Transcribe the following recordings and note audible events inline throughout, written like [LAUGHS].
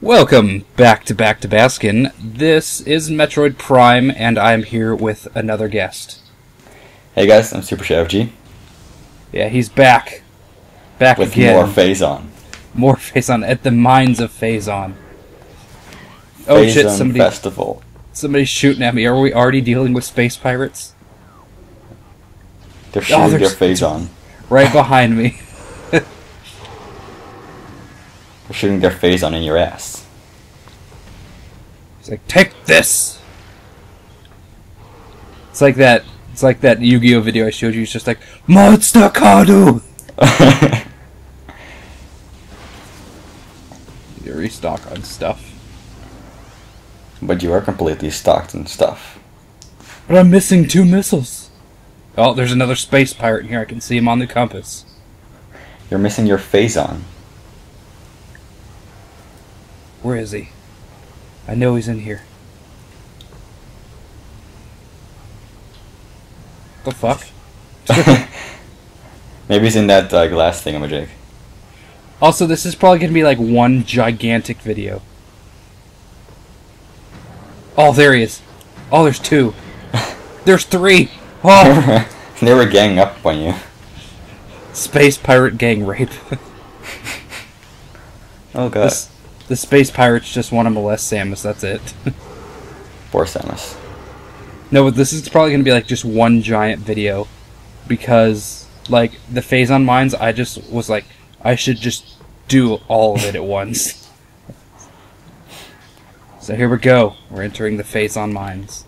Welcome back to Back to Baskin. This is Metroid Prime, and I'm here with another guest. Hey guys, I'm Super Chef G Yeah, he's back. Back with again. more Phazon. More Phazon at the mines of Phazon. Oh shit! Somebody, Festival. somebody's shooting at me. Are we already dealing with space pirates? They're oh, shooting Oh, their there's- Phazon. Right behind me. [LAUGHS] They're shooting their Phazon in your ass. He's like, "Take this." It's like that. It's like that Yu-Gi-Oh video I showed you. It's just like Monster Cardo. Need to restock on stuff. but you are completely stocked and stuff. But I'm missing two missiles. Oh, there's another space pirate in here. I can see him on the compass. You're missing your Phazon. Where is he? I know he's in here. The fuck? [LAUGHS] Maybe he's in that uh, glass thingamajig. Also, this is probably gonna be like one gigantic video. Oh, there he is. Oh, there's two. [LAUGHS] There's three. Oh, [LAUGHS] they were ganging up on you. space pirate gang rape. Oh god. This, the space pirates just want to molest Samus. That's it. Poor Samus. no, but this is probably gonna be like just one giant video, because like the Phazon mines, I just was like, I should just do all of it at once. So here we go. We're entering the Phazon mines.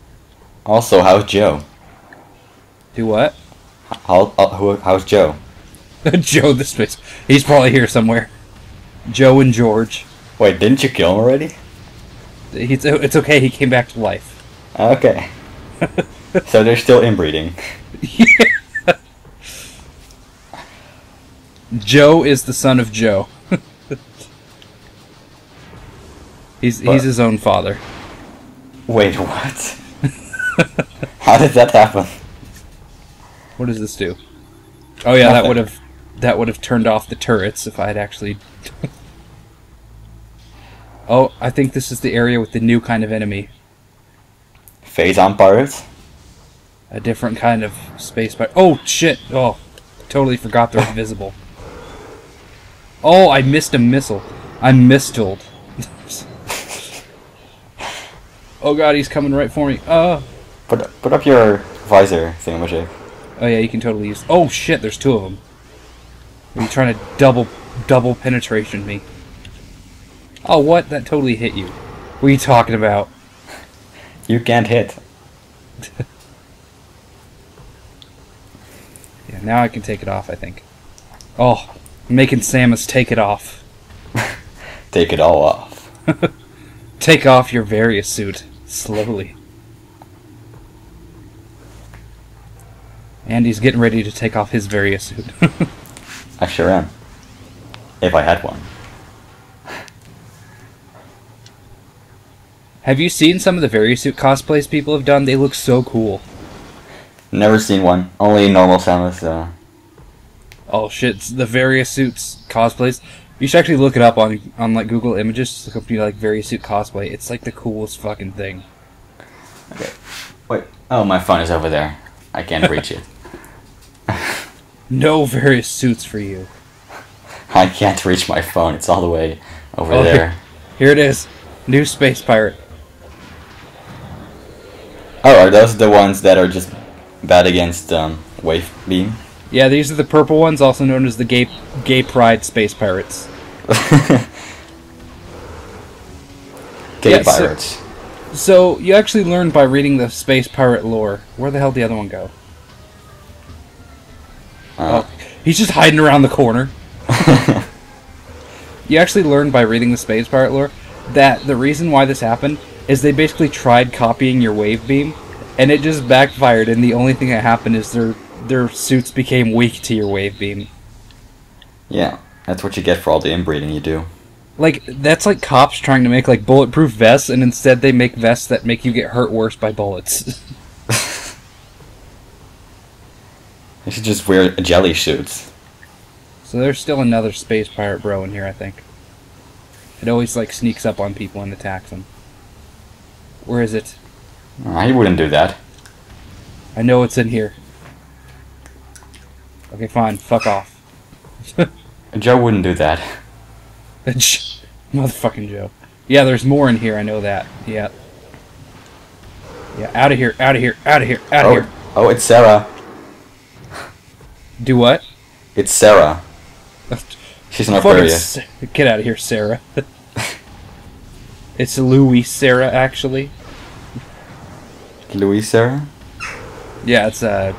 Also, how's Joe? Do what? How, uh, who, how's Joe? [LAUGHS] Joe the space. He's probably here somewhere. Joe and George. Wait, didn't you kill him already? He's, it's okay. He came back to life. Okay. [LAUGHS] so they're still inbreeding. [LAUGHS] Joe is the son of Joe. [LAUGHS] he's What? he's his own father. Wait, what? How did that happen? What does this do? Oh yeah, that would have that would have turned off the turrets if I had actually. Oh, I think this is the area with the new kind of enemy, Phazon pirates? a different kind of space pirate. Oh shit! Oh, totally forgot they're invisible. Oh, I missed a missile. I'm mistled. [LAUGHS] oh god, he's coming right for me. Uh. Put, put up your visor thingamajig. Oh yeah, you can totally use. Oh shit, there's two of them. Are you trying to double double penetration me? Oh what? That totally hit you. What are you talking about? You can't hit. [LAUGHS] Yeah, now I can take it off. I think. Oh, I'm making Samus take it off. [LAUGHS] Take it all off. [LAUGHS] Take off your Varia suit slowly. And he's getting ready to take off his Varia suit. I sure am. If I had one. Have you seen some of the Varia suit cosplays people have done? They look so cool. Never seen one. Only normal Samus. Uh, Oh shit! The Varia suits cosplays. You should actually look it up on on like Google Images. Just look up you like Varia suit cosplay. It's like the coolest fucking thing. okay. Wait. Oh, my phone is over there. I can't reach it. [LAUGHS] [LAUGHS] No Varia suits for you. I can't reach my phone. It's all the way over Oh, there. [LAUGHS] Here it is. New space pirate. Oh, are those the ones that are just bad against um, wave beam? Yeah, these are the purple ones, also known as the gay gay pride space pirates. [LAUGHS] Gay Yeah, so- pirates. So you actually learn by reading the space pirate lore. Where the hell did the other one go? Uh, Oh, he's just hiding around the corner. [LAUGHS] You actually learn by reading the space pirate lore that the reason why this happened is they basically tried copying your wave beam, and it just backfired. And the only thing that happened is their their suits became weak to your wave beam. yeah, that's what you get for all the inbreeding you do. Like that's like cops trying to make like bulletproof vests, and instead they make vests that make you get hurt worse by bullets. [LAUGHS] You should just wear jelly suits. so there's still another space pirate bro in here, I think. It always like sneaks up on people and attacks them. Where is it? Uh, I wouldn't do that. I know it's in here. Okay, fine. Fuck off. [LAUGHS] Joe wouldn't do that. [LAUGHS] Motherfucking Joe. Yeah, there's more in here. I know that. Yeah. Yeah, out of here, out of here, out of here, out of Oh, here. oh, it's Sarah. Do what? It's Sarah. [LAUGHS] She's an Aquarius. Get out of here, Sarah. It's Luis Sera, actually. Luis Sera? Yeah, it's uh,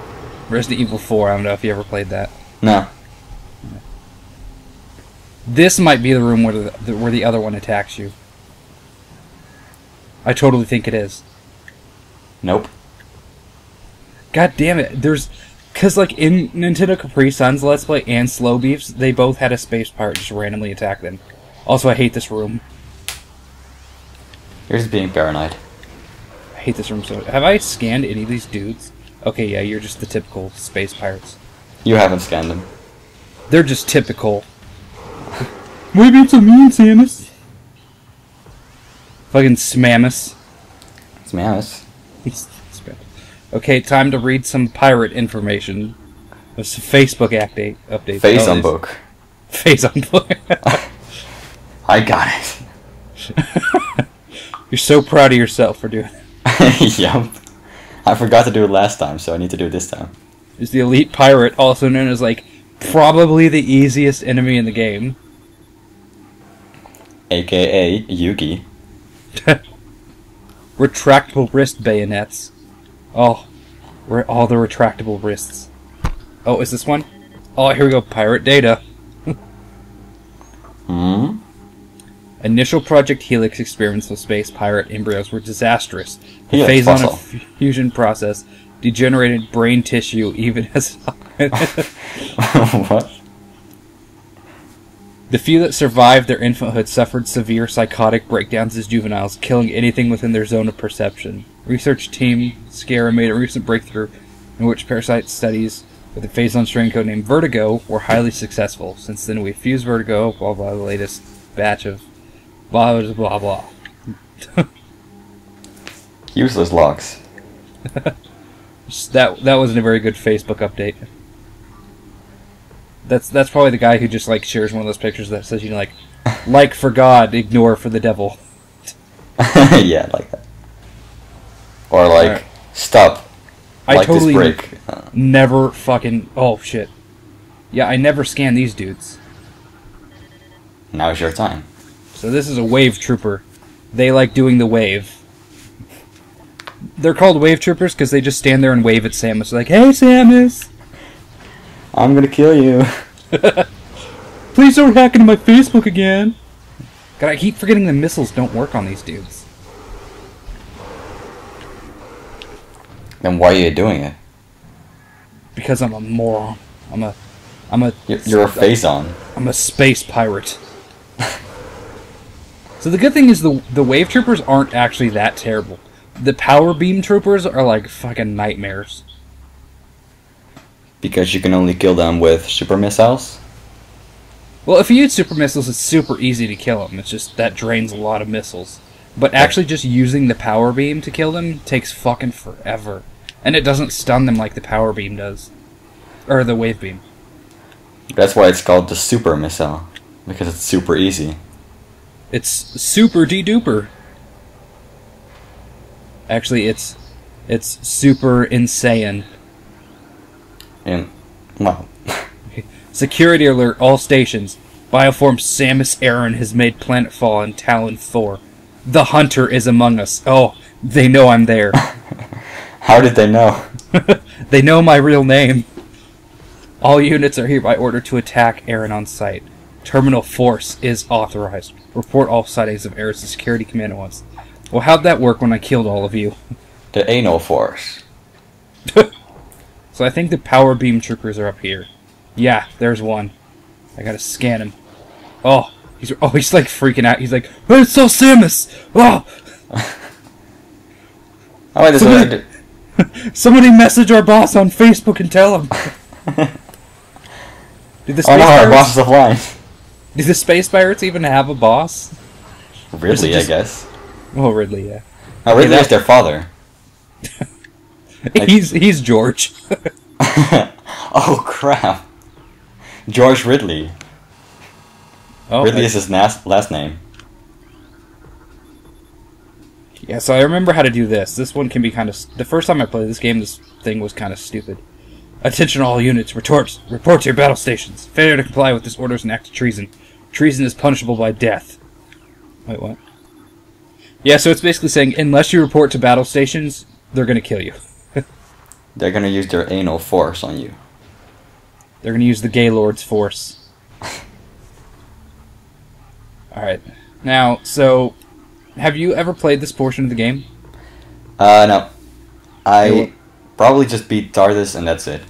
Resident Evil 4. I don't know if you ever played that. No. This might be the room where the, the where the other one attacks you. I totally think it is. Nope. God damn it! There's, cause like in NintendoCapriSun's Let's Play and Slowbeef's, they both had a space pirate just randomly attack them. Also, I hate this room. You're just being paranoid. I hate this room so. Have I scanned any of these dudes? Okay, yeah, you're just the typical space pirates. You haven't scanned them. They're just typical. [LAUGHS] Maybe it's a mean Samus. Fucking Smamus. It's Mammoth. Okay, time to read some pirate information. It's a Facebook update. Update. Face Oh, on book. [LAUGHS] Face on book. [LAUGHS] I got it. You're so proud of yourself for doing it. [LAUGHS] yup. I forgot to do it last time, so I need to do it this time. Is the elite pirate, also known as like probably the easiest enemy in the game. AKA Yugi. [LAUGHS] Retractable wrist bayonets. Oh, re- all the retractable wrists. Oh, is this one? Oh, here we go. Pirate data. [LAUGHS] Hmm? Initial Project Helix experiments with space pirate embryos were disastrous. The Helix Phazon a fusion process degenerated brain tissue even as [LAUGHS] [LAUGHS] what? the few that survived their infanthood suffered severe psychotic breakdowns as juveniles, killing anything within their zone of perception. Research team Scara made a recent breakthrough in which parasite studies with a Phazon strain code named Vertigo were highly successful. Since then, we fused Vertigo, blah blah, the latest batch of blah blah blah. Useless locks. [LAUGHS] That that wasn't a very good Facebook update. That's that's probably the guy who just like shares one of those pictures that says you know like [LAUGHS] like for God, ignore for the devil. [LAUGHS] yeah, like that. Or like, Alright. stop. I like totally this break. Never fucking oh shit. Yeah, I never scan these dudes. now's your time. So this is a wave trooper. They like doing the wave. They're called wave troopers because they just stand there and wave at Samus like, "Hey Samus, I'm gonna kill you. [LAUGHS] please don't hack into my Facebook again." God, I keep forgetting the missiles don't work on these dudes. then why are you doing it? because I'm a moron. I'm a, I'm a, You're, you're a face on. I'm a space pirate. [LAUGHS] so the good thing is the the wave troopers aren't actually that terrible. The power beam troopers are like fucking nightmares. Because you can only kill them with super missiles? Well, if you use super missiles, it's super easy to kill them. It's just that drains a lot of missiles. But actually, just using the power beam to kill them takes fucking forever, and it doesn't stun them like the power beam does, or the wave beam. That's why it's called the super missile. Because it's super easy. It's super de duper. Actually, it's it's super insane. And, wow. [LAUGHS] Security alert! All stations. Bioform Samus Aran has made planetfall on Tallon 4. The Hunter is among us. Oh, they know I'm there. [LAUGHS] how did they know? [LAUGHS] they know my real name. All units are hereby ordered to attack Aran on site. Terminal force is authorized. Report all sightings of Eris' security command at once. Well, how'd that work when I killed all of you? [LAUGHS] The anal force. [LAUGHS] So I think the power beam troopers are up here. Yeah, there's one. I gotta scan him. Oh, he's oh he's like freaking out. He's like, oh, it's so Samus. Oh, [LAUGHS] Oh wait, Somebody- somebody message our boss on Facebook and tell him. Did the Oh space no, our boss is offline. Do the space pirates even have a boss? Ridley, just- I guess. Well, Ridley, yeah. Oh, Ridley is their father. [LAUGHS] Like- he's he's George. [LAUGHS] oh crap! George Ridley. oh, Ridley is his nas- last name. yeah. So I remember how to do this. This one can be kind of. The first time I played this game, this thing was kind of stupid. Attention all units, report, report to your battle stations. Failure to comply with this order is an act of treason. Treason is punishable by death. Wait, what? Yeah, so it's basically saying unless you report to battle stations, they're gonna kill you. [LAUGHS] They're gonna use their anal force on you. They're gonna use the Gaylord's force. [LAUGHS] Alright. Now, so have you ever played this portion of the game? Uh, no. I Yeah, probably just beat Tardis and that's it.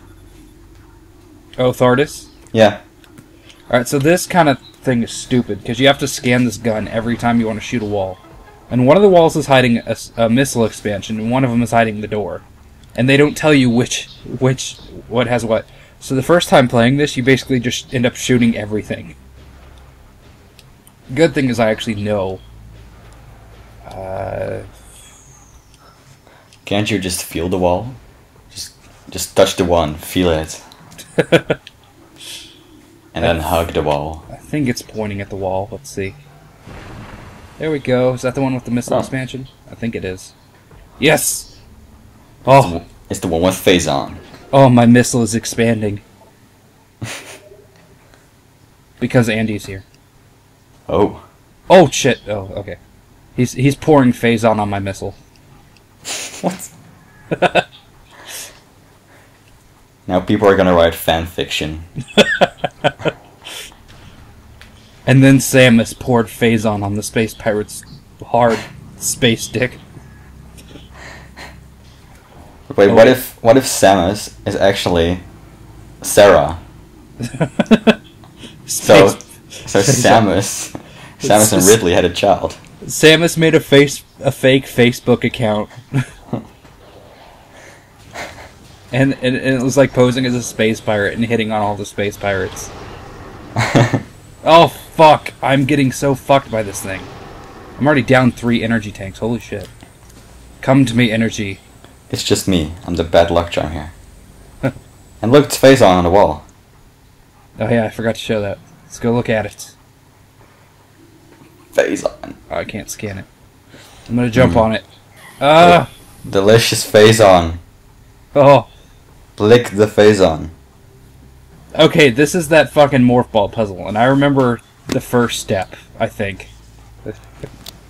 Oh, Thardus? Yeah. Alright, so this kind of thing is stupid because you have to scan this gun every time you want to shoot a wall. And one of the walls is hiding a missile expansion, and one of them is hiding the door. And they don't tell you which which what has what. So the first time playing this, you basically just end up shooting everything. Good thing is I actually know. Uh, Can't you just feel the wall? Just, just touch the one, feel it, [LAUGHS] and then hug the wall. I think it's pointing at the wall. Let's see. There we go. Is that the one with the missile Oh. expansion? I think it is. Yes. Oh, It's the one with face on. oh, my missile is expanding. [LAUGHS] because Andy's here. Oh. Oh shit. Oh, okay. He's he's pouring phazon on my missile. What? [LAUGHS] now people are gonna write fan fiction. [LAUGHS] And then Samus poured phazon on the space pirate's hard space dick. Wait, what if what if Samus is actually Sarah? [LAUGHS] So so Samus Samus and Ridley had a child. Samus made a face a fake Facebook account. [LAUGHS] and, and and it was like posing as a space pirate and hitting on all the space pirates. [LAUGHS] Oh fuck! I'm getting so fucked by this thing. I'm already down three energy tanks. Holy shit! Come to me, energy. It's just me. I'm the bad luck charm here. [LAUGHS] and look, it's face on on the wall. Oh yeah, I forgot to show that. Let's go look at it. Face on. Oh, I can't scan it. I'm gonna jump Mhm. on it. Ah! Delicious face on. Oh. Lick the face on. Okay, this is that fucking morph ball puzzle, and I remember the first step. I think.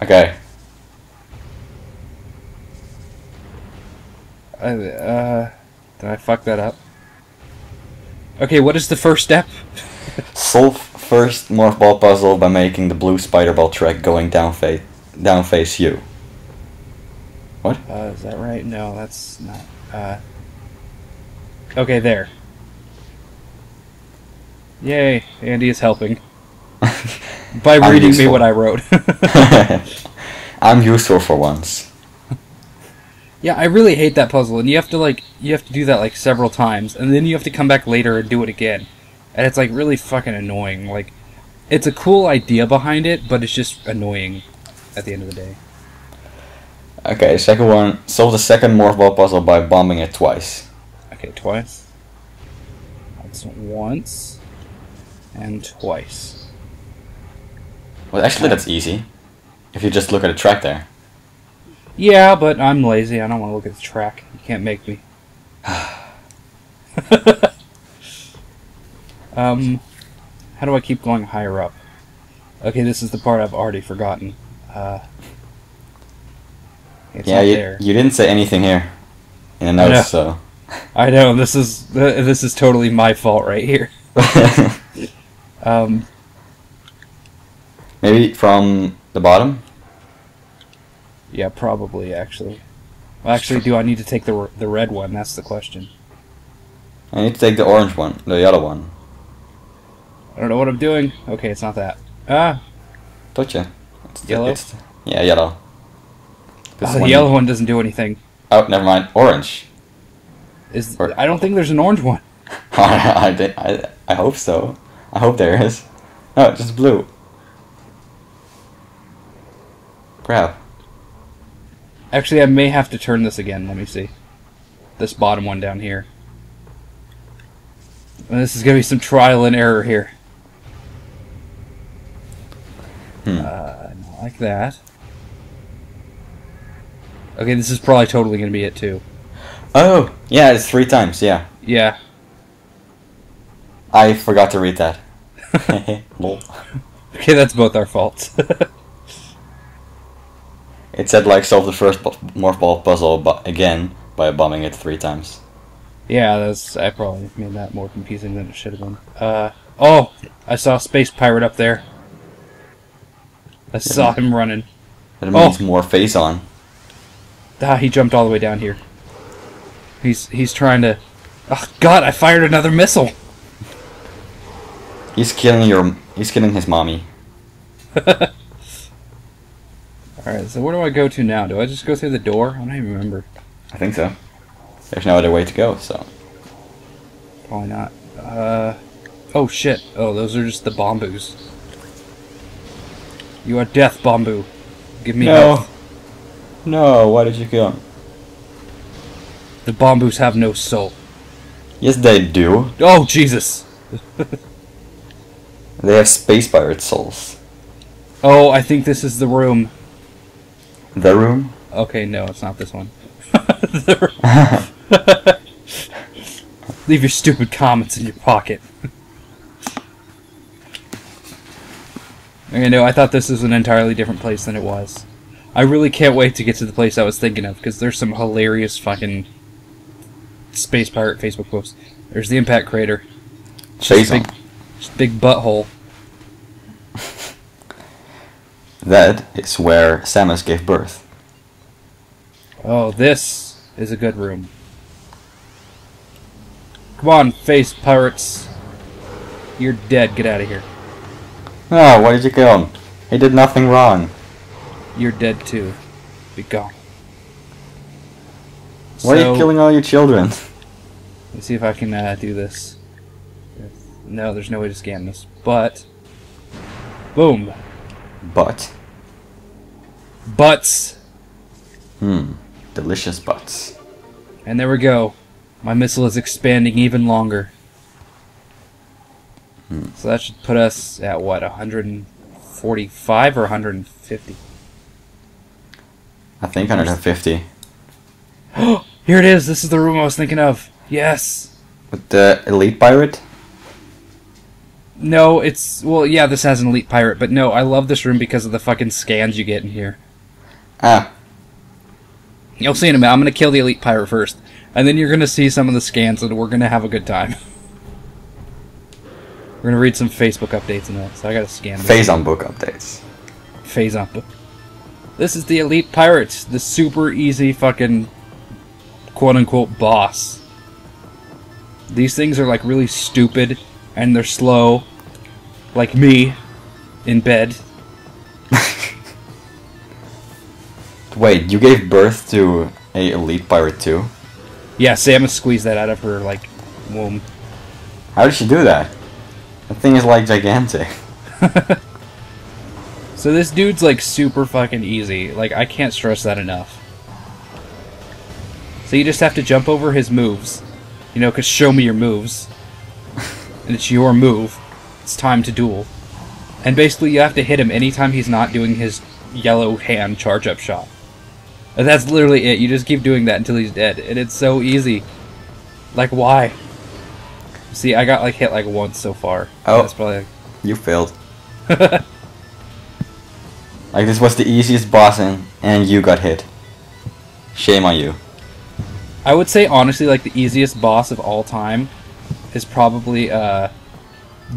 Okay. I, uh, did I fuck that up? Okay, what is the first step? Solve first morph ball puzzle by making the blue spider ball track going down face down face you. Uh, is that right? No, that's not. Uh. Okay, there. Yay, Andy is helping [LAUGHS] by I'm reading me what I wrote. [LAUGHS] [LAUGHS] I'm useful for once. yeah, I really hate that puzzle, and you have to like you have to do that like several times, and then you have to come back later and do it again, and it's like really fucking annoying. Like, it's a cool idea behind it, but it's just annoying at the end of the day. Okay, second one. Solve the second morph ball puzzle by bombing it twice. Okay, twice. That's once and twice. Well, actually, that's easy. If you just look at the track there. Yeah, but I'm lazy. I don't want to look at the track. You can't make me. [SIGHS] um, how do I keep going higher up? Okay, this is the part I've already forgotten. Uh, it's yeah, not you, there. you didn't say anything here in the notes, so. I know this is this is totally my fault right here. [LAUGHS] Um, Maybe from the bottom? yeah, probably actually. Well, actually, do I need to take the the red one? That's the question. I need to take the orange one, the yellow one. I don't know what I'm doing. Okay, it's not that. Ah, Tocha. It's the- Yellow? it's- yeah, yellow. This oh, the one- yellow one doesn't do anything. Oh, never mind. Orange. Is Or- I don't think there's an orange one. [LAUGHS] I, I, I hope so. I hope there is. No, just blue. Crap. Actually, I may have to turn this again. Let me see. This bottom one down here. And this is going to be some trial and error here. Hmm. Uh, not like that. Okay, this is probably totally going to be it too. Oh, yeah, it's three times, yeah. Yeah. I forgot to read that. [LAUGHS] Okay, that's both our faults. [LAUGHS] It said like solve the first bu- morph ball puzzle but again by bombing it three times. yeah, that's I probably made that more confusing than it should have been. Uh oh, I saw a space pirate up there. I saw him running. That Oh. means more face on. Ah, he jumped all the way down here. He's he's trying to. Oh God! I fired another missile. He's killing your. He's killing his mommy. [LAUGHS] All right, so where do I go to now? Do I just go through the door? I don't even remember. I think so. There's no other way to go. So Probably not. Uh, oh shit! Oh, those are just the bamboos. You are death, bamboo. Give me health. No. Why did you kill him? The bamboos have no soul. Yes, they do. Oh Jesus! [LAUGHS] They have space pirate souls. Oh, I think this is the room. The room. Okay, no, it's not this one. [LAUGHS] Room. [LAUGHS] Leave your stupid comments in your pocket. okay, no, I thought this was an entirely different place than it was. I really can't wait to get to the place I was thinking of because there's some hilarious fucking space pirate Facebook posts. There's the impact crater. On. big, just big butthole. [LAUGHS] That is where Samus gave birth. Oh, this is a good room. Come on, face pirates. You're dead. Get out of here. Oh, why did you kill him? He did nothing wrong. You're dead too. Be gone. Why are you killing all your children? Let's see if I can uh, do this. No, there's no way to scan this. But, boom, But, butts, hmm, delicious butts. and there we go. My missile is expanding even longer. Hmm. So that should put us at what 145 or 150. I think 150. [GASPS] Here it is. This is the room I was thinking of. Yes. With the elite pirate? No, it's well, yeah. This has an elite pirate, but no, I love this room because of the fucking scans you get in here. Ah, You'll see in a minute. I'm gonna kill the elite pirate first, and then you're gonna see some of the scans, and we're gonna have a good time. [LAUGHS] we're gonna read some Facebook updates and that. So I gotta scan Phazon book updates. Phazon book. This is the elite pirate, the super easy fucking quote unquote boss. These things are like really stupid and they're slow, like me in bed. [LAUGHS] Wait, you gave birth to a elite pirate too? Yeah, Samus squeezed that out of her like womb. How did she do that? The thing is like gigantic. [LAUGHS] So this dude's like super fucking easy. Like I can't stress that enough. So you just have to jump over his moves. You know, cause show me your moves. And it's your move. It's time to duel. And basically you have to hit him anytime he's not doing his yellow hand charge up shot. And that's literally it. You just keep doing that until he's dead. And it's so easy. Like why? See, I got like hit like once so far. Oh. That's probably You failed. [LAUGHS] Like this was the easiest boss and you got hit. Shame on you. I would say honestly, like the easiest boss of all time is probably uh,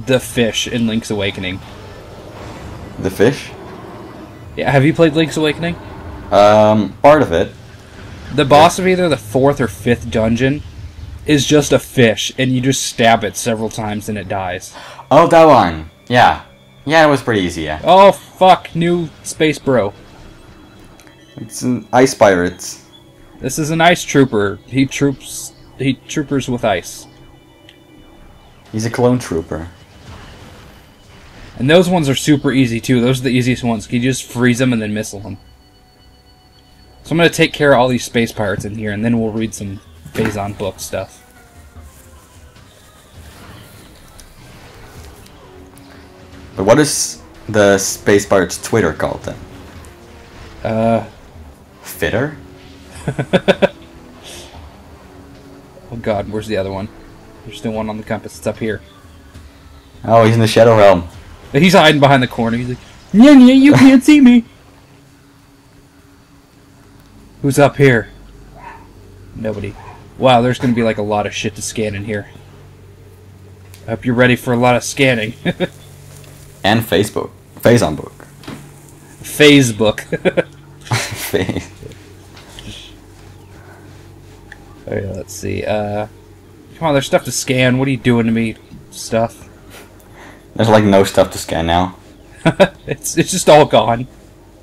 the fish in Link's Awakening. The fish? Yeah, have you played Link's Awakening? Um, part of it. The boss of either the fourth or fifth dungeon is just a fish, and you just stab it several times and it dies. Oh, that one. Yeah. Yeah, it was pretty easy, yeah. Oh fuck, new space bro. It's an ice pirates. This is an ice trooper. He troops. He troopers with ice, He's a clone trooper. and those ones are super easy too. Those are the easiest ones. You just freeze them and then missile them. So I'm gonna take care of all these space pirates in here, and then we'll read some Phazon book stuff. But what is the Space Pirates Twitter called then? Uh, Fitter? [LAUGHS] oh god, where's the other one? There's still one on the compass. It's up here. Oh, he's in the Shadow Realm. He's hiding behind the corner. He's like, yeah, yeah, you [LAUGHS] can't see me. Who's up here? Nobody. Wow, there's gonna be like a lot of shit to scan in here. I hope you're ready for a lot of scanning. [LAUGHS] And Facebook. Phazon book. Facebook. [LAUGHS] Phase. Okay, let's see. Uh, come on, there's stuff to scan. What are you doing to me? Stuff. There's like no stuff to scan now. [LAUGHS] it's it's just all gone.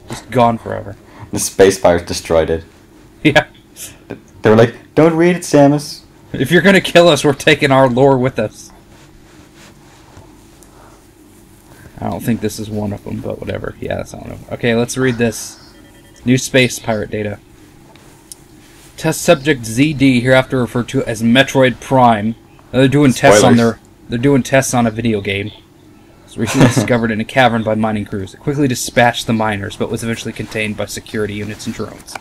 Just gone forever. The Space Pirates destroyed it. [LAUGHS] Yeah. They were like, don't read it, Samus. If you're gonna kill us, we're taking our lore with us. I don't think this is one of them, but whatever. Yeah, that's one of them. Okay, let's read this. New space pirate data. Test subject ZD, hereafter referred to as Metroid Prime. Now, they're doing tests on their. They're doing tests on a video game. It was recently [LAUGHS] discovered in a cavern by mining crews. It quickly dispatched the miners, but was eventually contained by security units and drones.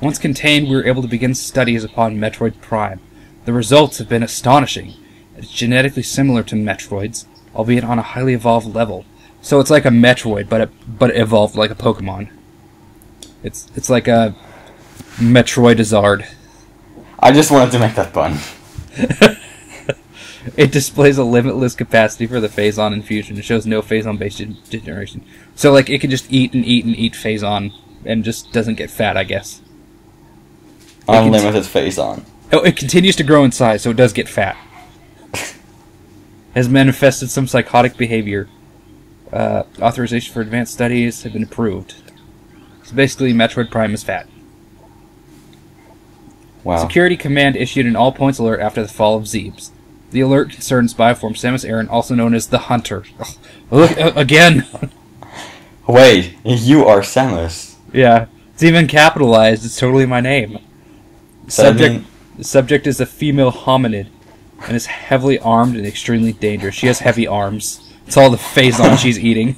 Once contained, we were able to begin studies upon Metroid Prime. The results have been astonishing. It's genetically similar to Metroids, albeit on a highly evolved level. So it's like a Metroid, but it, but it evolved like a Pokemon. It's it's like a Metroidizard. I just wanted to make that pun. [LAUGHS] It displays a limitless capacity for the Phazon infusion. It shows no Phazon based degeneration. So like it can just eat and eat and eat Phazon and just doesn't get fat, I guess. can Unlimited Phazon. Oh, it continues to grow in size, so it does get fat. Has manifested some psychotic behavior. Uh, authorization for advanced studies have been approved. So basically, Metroid Prime is fat. Wow. Security Command issued an all points alert after the fall of Zebes. The alert concerns Bioform Samus Aran, also known as the Hunter. Look, uh, again! [LAUGHS] Wait, you are Samus. yeah, it's even capitalized. It's totally my name. Subject, mean- the subject is a female hominid and is heavily armed and extremely dangerous. She has heavy arms. It's all the Phazon [LAUGHS] she's eating.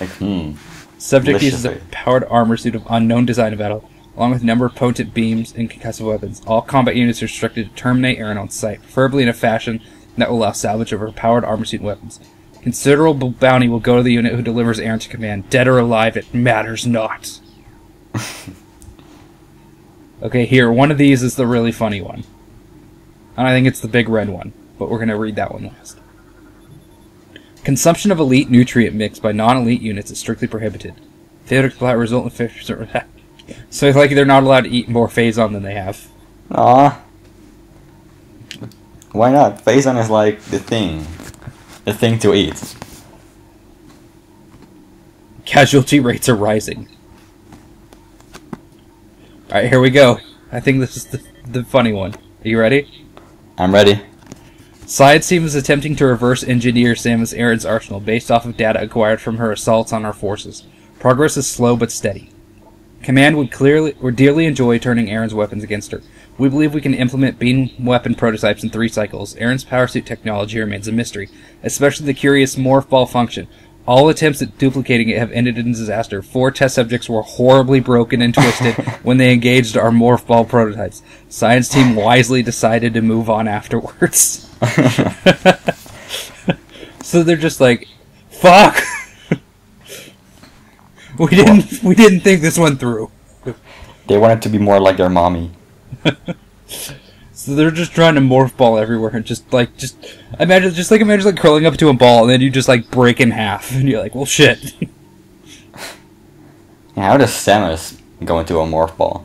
Like, hmm. Subject uses a powered armor suit of unknown design of battle, along with a number of potent beams and concussive weapons. All combat units are instructed to terminate Aran on sight, preferably in a fashion that will allow salvage of her powered armor suit weapons. Considerable bounty will go to the unit who delivers Aran to command. Dead or alive, it matters not. [LAUGHS] okay, here, one of these is the really funny one. And I think it's the big red one, but we're going to read that one last. Consumption of elite nutrient mix by non-elite units is strictly prohibited. Failure to comply result in fish. [LAUGHS] So, like, they're not allowed to eat more Phazon than they have. Aw. Why not? Phazon is like the thing. The thing to eat. Casualty rates are rising. Alright, here we go. I think this is the, the funny one. Are you ready? I'm ready. Science team is attempting to reverse engineer Samus Aran's arsenal based off of data acquired from her assaults on our forces. Progress is slow but steady. Command would clearly would dearly enjoy turning Aran's weapons against her. We believe we can implement beam weapon prototypes in three cycles. Aran's power suit technology remains a mystery, especially the curious morph ball function. All attempts at duplicating it have ended in disaster. Four test subjects were horribly broken and twisted [LAUGHS] when they engaged our morph ball prototypes. Science team wisely decided to move on afterwards. [LAUGHS] [LAUGHS] so they're just like, "Fuck." We didn't. We didn't think this one through. They want it to be more like their mommy. So they're just trying to morph ball everywhere and just like just imagine just like imagine like curling up to a ball and then you just like break in half and you're like, well, shit. [LAUGHS] Yeah, how does Samus go into a morph ball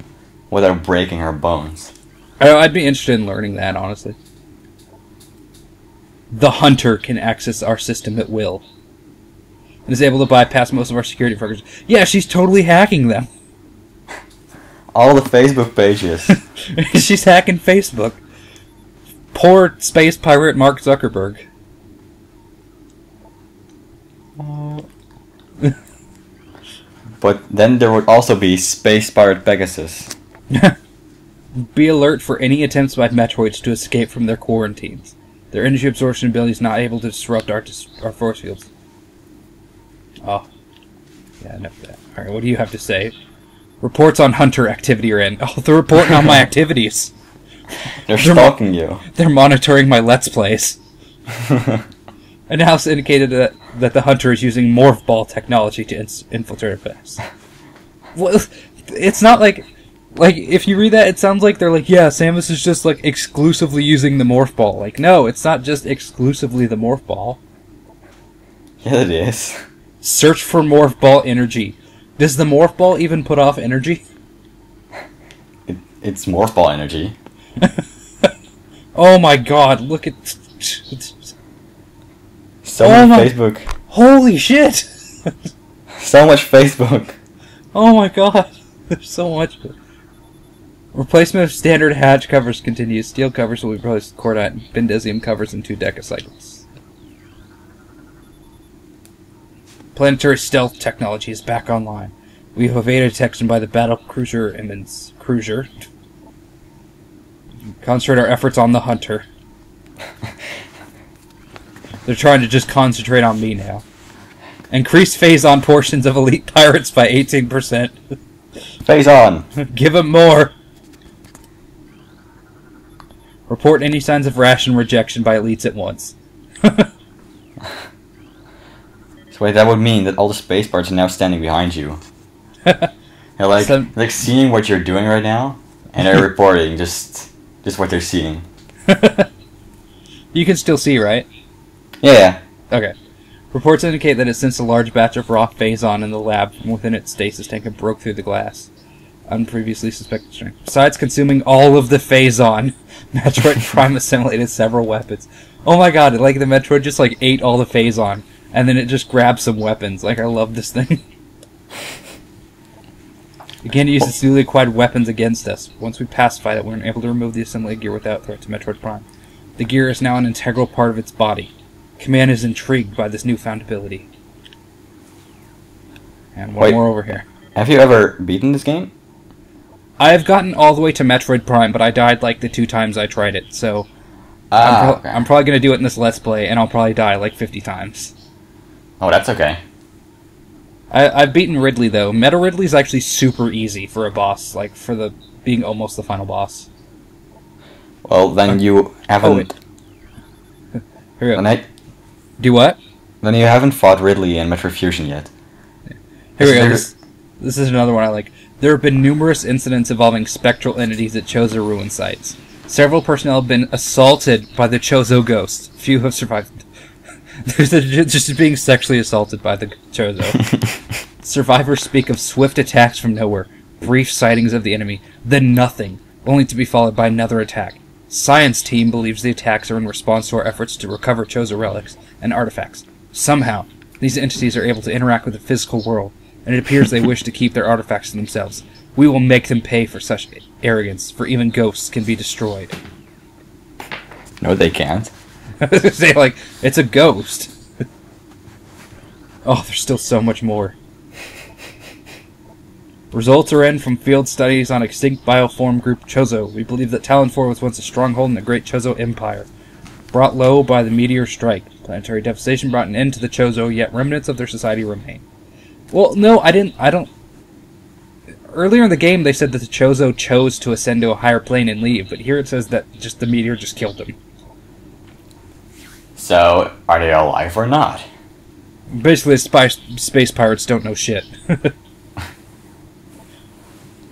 without breaking her bones? I- I'd be interested in learning that honestly. The hunter can access our system at will. And is able to bypass most of our security programs. Yeah, she's totally hacking them. All the Facebook pages. [LAUGHS] She's hacking Facebook. Poor space pirate Mark Zuckerberg. [LAUGHS] But then there would also be Space Pirate Pegasus. [LAUGHS] Be alert for any attempts by Metroids to escape from their quarantines. Their energy absorption ability is not able to disrupt our, dis- our force fields. Oh. Yeah, enough of that. Alright, what do you have to say? Reports on Hunter activity are in. [LAUGHS] Oh, they're reporting on my [LAUGHS] activities. They're They're stalking you. They're monitoring my Let's Plays. [LAUGHS] Analysis indicated that, that the Hunter is using Morph Ball technology to ins- infiltrate base. Well, it's not like. Like, if you read that, it sounds like they're like, yeah, Samus is just, like, exclusively using the Morph Ball. Like, no, it's not just exclusively the Morph Ball. yeah, it is. Search for Morph Ball energy. Does the Morph Ball even put off energy? It, it's Morph Ball energy. [LAUGHS] Oh my god, look at. So Oh much Facebook. Holy shit! [LAUGHS] So much Facebook. Oh my god, [LAUGHS] there's so much. Replacement of standard hatch covers continues. Steel covers will be replaced with cordite and bendezium covers in two decacycles. Planetary stealth technology is back online. We have evaded detection by the battle cruiser Emmons cruiser. Concentrate our efforts on the hunter. [LAUGHS] They're trying to just concentrate on me now. Increase Phazon portions of elite pirates by 18%. Phazon. [LAUGHS] Give them more. Report any signs of ration rejection by elites at once. [LAUGHS] So wait, that would mean that all the space parts are now standing behind you. [LAUGHS] They're like, Some- like seeing what you're doing right now, and they're [LAUGHS] reporting just, just what they're seeing. [LAUGHS] you can still see, right? Yeah, yeah. Okay. Reports indicate that it sensed a large batch of raw phazon in the lab from within its stasis tank and broke through the glass. Unpreviously suspected strength. Besides consuming all of the phazon, Metroid Prime assimilated several weapons. Oh my god, like the Metroid just like ate all the phazon, and then it just grabs some weapons. Like I love this thing. Again, it uses its newly acquired weapons against us. Once we pacify it, we're able to remove the assembly gear without threat to Metroid Prime. The gear is now an integral part of its body. Command is intrigued by this newfound ability. And one Wait. more over here. Have you ever beaten this game? I have gotten all the way to Metroid Prime, but I died like the two times I tried it, so I'm, Ah, pro- okay. I'm probably going to do it in this Let's Play, and I'll probably die like 50 times. Oh, that's okay. I, I've beaten Ridley, though. Meta Ridley's actually super easy for a boss, like, for the being almost the final boss. Well, then you haven't. Oh, [LAUGHS] we then. I, Do what? then you haven't fought Ridley in Metroid Fusion yet. Here we go. there- This, this is another one I like. There have been numerous incidents involving spectral entities at Chozo ruin sites. Several personnel have been assaulted by the Chozo ghosts. Few have survived. [LAUGHS] They're just being sexually assaulted by the Chozo. [LAUGHS] Survivors speak of swift attacks from nowhere, brief sightings of the enemy, then nothing, only to be followed by another attack. Science team believes the attacks are in response to our efforts to recover Chozo relics and artifacts. Somehow, these entities are able to interact with the physical world, and it appears they wish to keep their artifacts to themselves. We will make them pay for such arrogance, for even ghosts can be destroyed. No, they can't. [LAUGHS] Say like it's a ghost. oh, there's still so much more. Results are in from field studies on extinct bioform group Chozo. We believe that Tallon 4 was once a stronghold in the Great Chozo Empire. Brought low by the meteor strike, planetary devastation brought an end to the Chozo, yet remnants of their society remain. Well, no, I didn't. I don't. Earlier in the game, they said that the Chozo chose to ascend to a higher plane and leave, but here it says that just the meteor just killed them. So, are they alive or not? Basically, spy, space pirates don't know shit. [LAUGHS]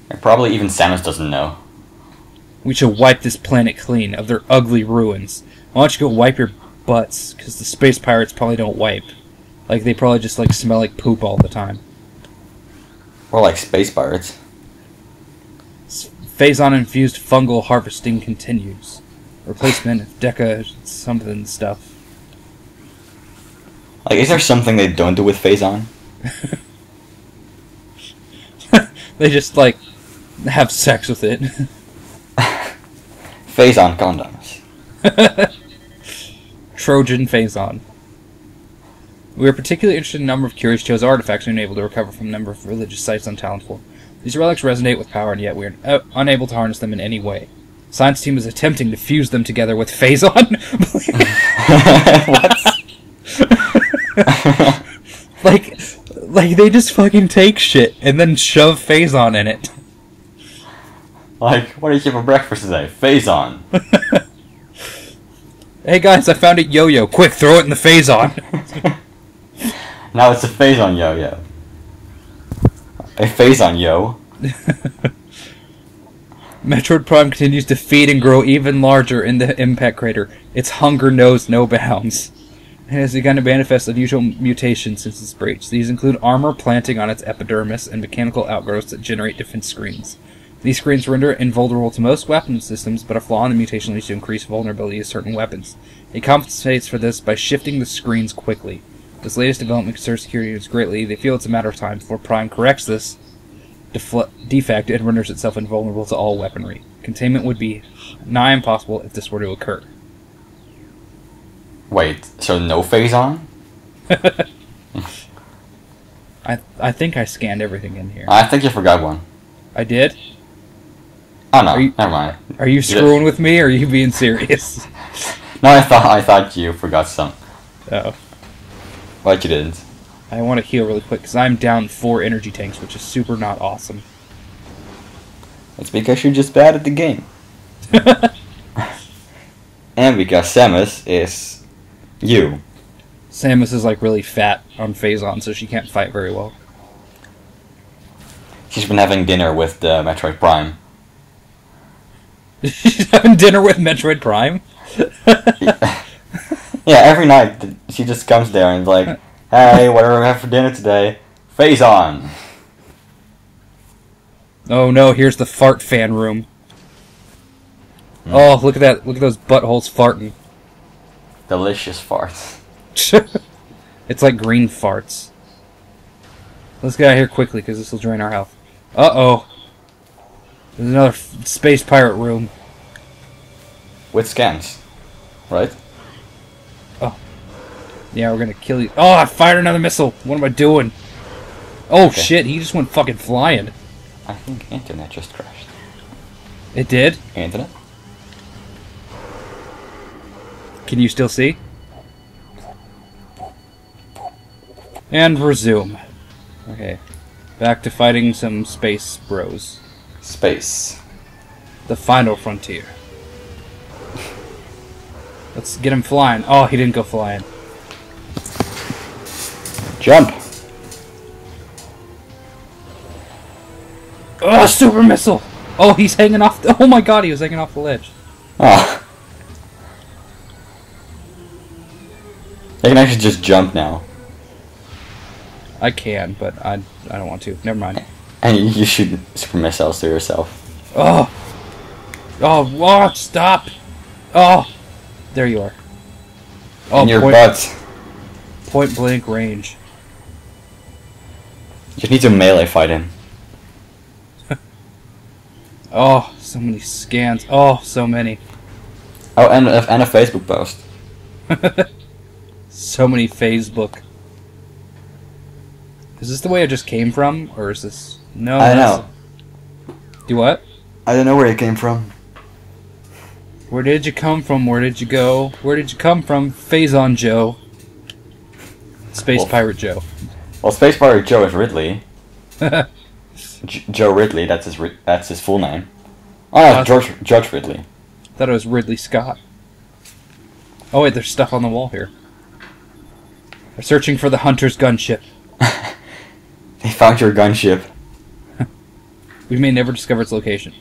And probably even Samus doesn't know. we should wipe this planet clean of their ugly ruins. Why don't you go wipe your butts? Because the space pirates probably don't wipe. Like, they probably just, like, smell like poop all the time. Or like space pirates. S- Phazon-infused fungal harvesting continues. Replacement of Deca something stuff. Like, is there something they don't do with Phazon? [LAUGHS] They just, like, have sex with it. [LAUGHS] Phazon condoms. [LAUGHS] Trojan Phazon. We are particularly interested in a number of curious Chozo artifacts we've been able to recover from a number of religious sites on Tallon 4. These relics resonate with power, and yet we are uh, unable to harness them in any way. Science team is attempting to fuse them together with Phazon. [LAUGHS] like, like they just fucking take shit and then shove Phazon in it. like, what did you have for breakfast today? Phazon. [LAUGHS] Hey guys, I found a yo-yo. Quick, throw it in the Phazon. [LAUGHS] now it's a Phazon yo-yo. A Phazon yo. Metroid Prime continues to feed and grow even larger in the impact crater. Its hunger knows no bounds. It has begun to manifest unusual mutations since its breach. These include armor planting on its epidermis and mechanical outgrowths that generate defense screens. These screens render it invulnerable to most weapon systems, but a flaw in the mutation leads to increased vulnerability to certain weapons. It compensates for this by shifting the screens quickly. This latest development concerns security units greatly. They feel it's a matter of time before Prime corrects this defect and renders itself invulnerable to all weaponry. Containment would be nigh impossible if this were to occur. Wait, so no Phazon? [LAUGHS] I I think I scanned everything in here. I think you forgot one. I did. Oh no, Are you- never mind. Are you screwing with me, or are you being serious? [LAUGHS] No, I thought I thought you forgot some, Oh, but you didn't. I want to heal really quick because I'm down four energy tanks, which is super not awesome. It's because you're just bad at the game, [LAUGHS] and because Samus is you. Samus is like really fat on Phazon, so she can't fight very well. She's been having dinner with the Metroid Prime. [LAUGHS] She's having dinner with Metroid Prime. [LAUGHS] Yeah, every night she just comes there and is like, [LAUGHS] "Hey, what do we have for dinner today?" Phazon. Oh no, here's the fart fan room. Hmm. Oh, look at that! Look at those buttholes farting. Delicious farts. [LAUGHS] it's like green farts. Let's get out of here quickly because this will drain our health. Uh oh. There's another f- space pirate room. With scans, right? Oh. Yeah, we're gonna kill you. Oh, I fired another missile. What am I doing? Oh Okay. shit! He just went fucking flying. I think internet just crashed. It did. Internet? Can you still see? And resume. Okay. Back to fighting some space bros. Space. The final frontier. Let's get him flying. Oh, he didn't go flying. Jump. Oh, super missile! Oh, he's hanging off. The, [LAUGHS] oh my god, he was hanging off the ledge. Ah. I can actually just jump now. I can, but I I don't want to. Never mind. And you, shoot super missiles to yourself. Oh, oh, what? Stop! Oh, there you are. Oh, In your point, butt. point blank range. You just need to melee fight him. [LAUGHS] Oh, so many scans. Oh, so many. Oh, and, a- and a Facebook post. [LAUGHS] So many Facebook. Is this the way it just came from, or is this no? I know. Do what? I don't know where it came from. Where did you come from? Where did you go? Where did you come from? Phazon Joe. Space Well- Pirate Joe. Well, Space Pirate Joe is Ridley. [LAUGHS] Joe Ridley, that's his ri- that's his full name. Oh, Uh, George George Ridley. Thought it was Ridley Scott. Oh wait, there's stuff on the wall here. They're searching for the Hunter's gunship. [LAUGHS] They found your gunship. [LAUGHS] We may never discover its location.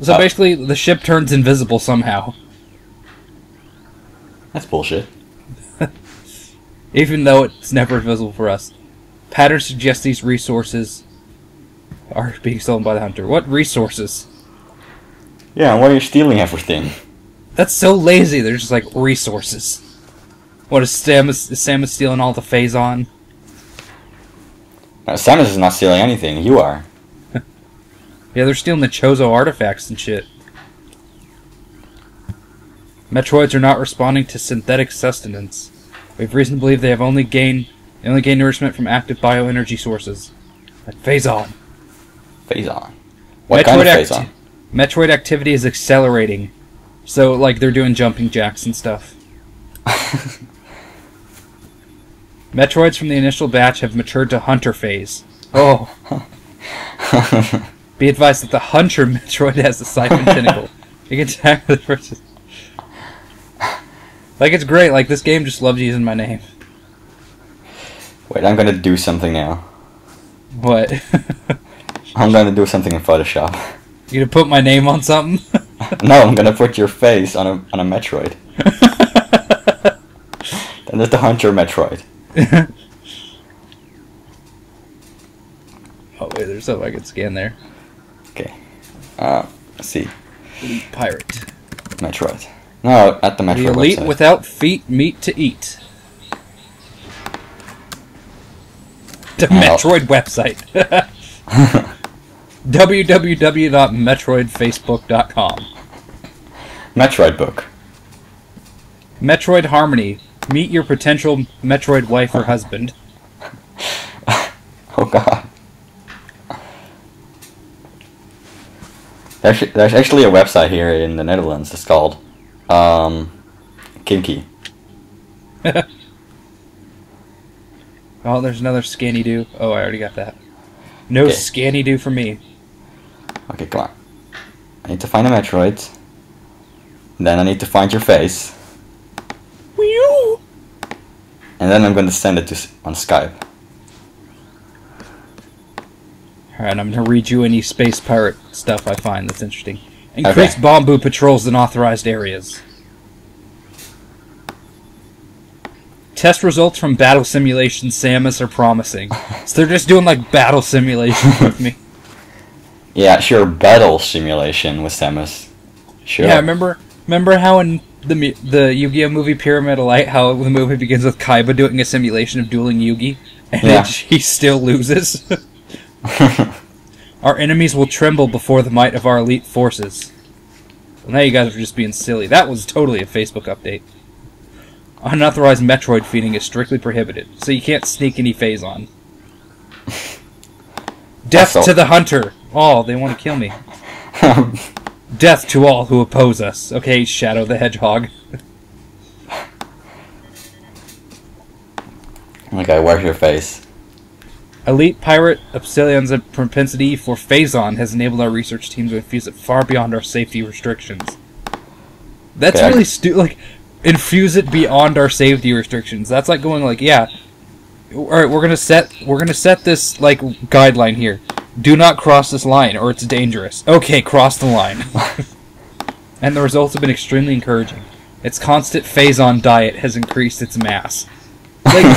So Uh. basically, the ship turns invisible somehow, That's bullshit. [LAUGHS] even though it's never visible for us. Patterns suggest these resources are being stolen by the Hunter. What resources? Yeah, why are you stealing everything? That's so lazy. They're just like resources. What is Samus? Is Samus stealing all the Phazon? Uh, Samus is not stealing anything. You are. [LAUGHS] Yeah, they're stealing the Chozo artifacts and shit. Metroids are not responding to synthetic sustenance. We have reason to believe they have only gained they only gain nourishment from active bioenergy sources. Like Phazon. Phazon. What kind of acti- Phazon? Metroid activity is accelerating. So like they're doing jumping jacks and stuff. [LAUGHS] Metroids from the initial batch have matured to hunter phase. Oh. Be advised that the hunter [LAUGHS] Metroid has a siphon [LAUGHS] tentacle. You can attack the person. Like it's great. Like this game just loves using my name. Wait, I'm gonna do something now. What? [LAUGHS] I'm gonna do something in Photoshop. you gonna put my name on something? no, I'm gonna put your face on a on a Metroid. Then there's the Hunter Metroid. [LAUGHS] oh wait, there's something I can scan there. Okay. Uh, let's see. Elite pirate. Metroid. No, at the Metroid The elite website. without feet meat to eat. The Well. Metroid website. [LAUGHS] www.metroidfacebook.com. Metroid book. Metroid Harmony. Meet your potential Metroid wife or husband. Oh god. There's, there's actually a website here in the Netherlands. It's called um, Kinky. [LAUGHS] Oh, there's another scanny do. Oh, I already got that. No Okay. scanny do for me. Okay, come on. I need to find a Metroid. Then I need to find your face. And then I'm going to send it to on Skype. Alright, I'm gonna read you any space pirate stuff I find that's interesting. Increase Okay. Bombu patrols in authorized areas. Test results from battle simulation Samus are promising. [LAUGHS] so they're just doing like battle simulation [LAUGHS] with me. Yeah, sure. Battle simulation with Samus. Sure. Yeah, remember remember how in the the Yu-Gi-Oh movie Pyramid of Light, how the movie begins with Kaiba doing a simulation of dueling Yugi, and Yeah. it- [LAUGHS] he still loses. [LAUGHS] our enemies will tremble before the might of our elite forces. Well, now you guys are just being silly. That was totally a Facebook update. Unauthorized Metroid feeding is strictly prohibited, so you can't sneak any Phazon. [LAUGHS] Death to the hunter! Oh, they want to kill me. Death to all who oppose us. Okay, Shadow the Hedgehog. Oh okay, where's your face? Elite pirate Obsidian's propensity for Phazon has enabled our research team to infuse it far beyond our safety restrictions. That's Okay. really stupid. like infuse it beyond our safety restrictions. That's like going like, yeah, all right, we're gonna set we're gonna set this like guideline here. Do not cross this line, or it's dangerous. Okay, cross the line. [LAUGHS] and the results have been extremely encouraging. Its constant Phazon diet has increased its mass. Like,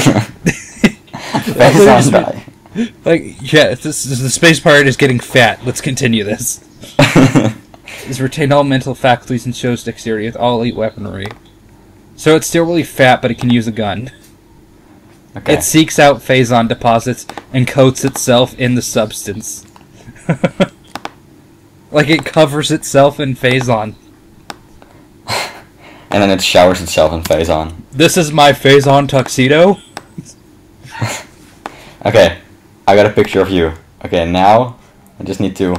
Face on die. like yeah, this, this, the space pirate is getting fat. Let's continue this. [LAUGHS] It's retained all mental faculties and shows dexterity with all elite weaponry. So it's still really fat, but it can use a gun. Okay. It seeks out Phazon deposits and coats itself in the substance. [LAUGHS] like it covers itself in Phazon. and then it showers itself in phazon. This is my Phazon tuxedo. [LAUGHS] Okay, I got a picture of you. Okay, now I just need to